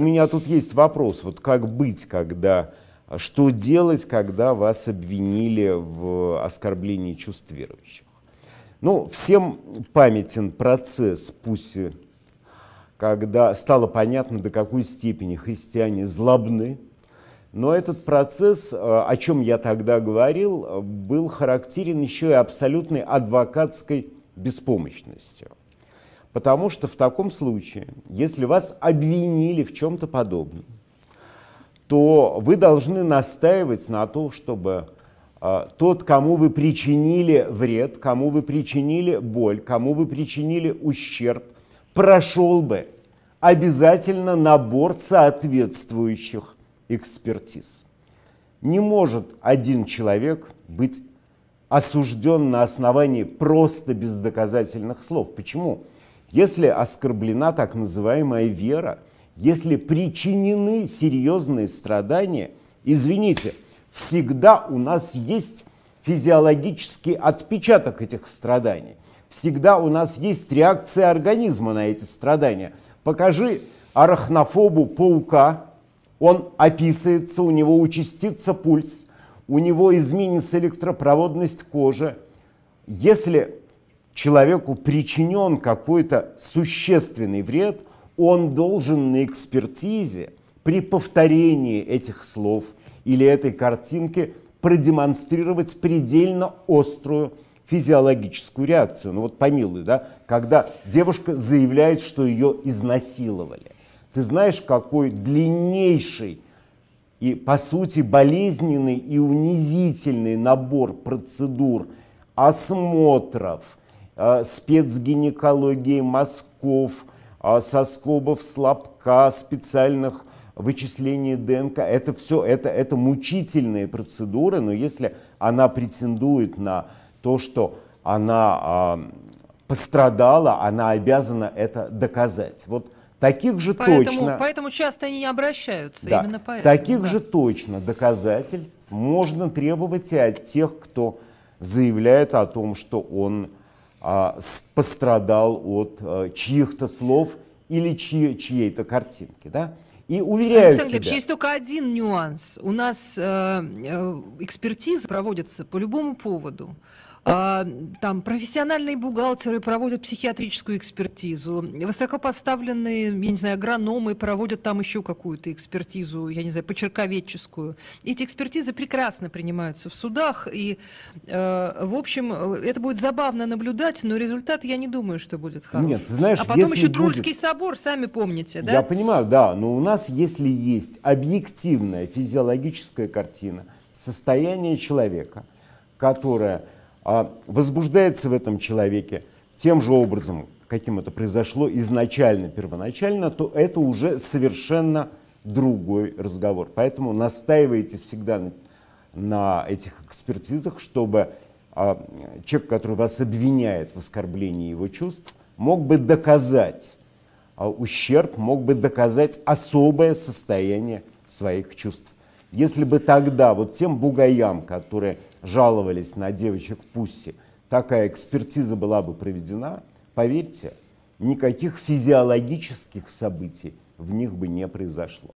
У меня тут есть вопрос, вот как быть, когда, что делать, когда вас обвинили в оскорблении чувств верующих? Ну, всем памятен процесс Пуси, когда стало понятно, до какой степени христиане злобны, но этот процесс, о чем я тогда говорил, был характерен еще и абсолютной адвокатской беспомощностью. Потому что в таком случае, если вас обвинили в чем-то подобном, то вы должны настаивать на том, чтобы э, тот, кому вы причинили вред, кому вы причинили боль, кому вы причинили ущерб, прошел бы обязательно набор соответствующих экспертиз. Не может один человек быть осужден на основании просто бездоказательных слов. Почему? Если оскорблена так называемая вера, если причинены серьезные страдания, извините, всегда у нас есть физиологический отпечаток этих страданий. Всегда у нас есть реакция организма на эти страдания. Покажи арахнофобу паука, он описывается, у него участится пульс, у него изменится электропроводность кожи. Если человеку причинен какой-то существенный вред, он должен на экспертизе при повторении этих слов или этой картинки продемонстрировать предельно острую физиологическую реакцию. Ну вот помилуй, да, когда девушка заявляет, что ее изнасиловали. Ты знаешь, какой длиннейший и, по сути, болезненный и унизительный набор процедур, осмотров, спецгинекологии мазков, э, соскобов слабка, специальных вычислений ДНК. Это все, это, это мучительные процедуры, но если она претендует на то, что она э, пострадала, она обязана это доказать. Вот таких же поэтому, точно... Поэтому часто они не обращаются, да, именно поэтому. Таких да. же точно доказательств можно требовать и от тех, кто заявляет о том, что он а, пострадал от а, чьих-то слов или чьей-то картинки. Да? И уверяю Александр тебя... есть только один нюанс. У нас э, э, экспертизы проводятся по любому поводу. А, там профессиональные бухгалтеры проводят психиатрическую экспертизу, высокопоставленные, я не знаю, агрономы проводят там еще какую-то экспертизу, я не знаю, почерковедческую. Эти экспертизы прекрасно принимаются в судах, и, э, в общем, это будет забавно наблюдать, но результат, я не думаю, что будет хороший. Нет, знаешь, а потом еще будет... Трульский собор, сами помните, да? Я понимаю, да, но у нас, если есть объективная физиологическая картина состояния человека, которая возбуждается в этом человеке тем же образом, каким это произошло изначально, первоначально, то это уже совершенно другой разговор. Поэтому настаивайте всегда на, на этих экспертизах, чтобы а, человек, который вас обвиняет в оскорблении его чувств, мог бы доказать а, ущерб, мог бы доказать особое состояние своих чувств. Если бы тогда вот тем бугаям, которые жаловались на девочек в Пусси, такая экспертиза была бы проведена, поверьте, никаких физиологических событий в них бы не произошло.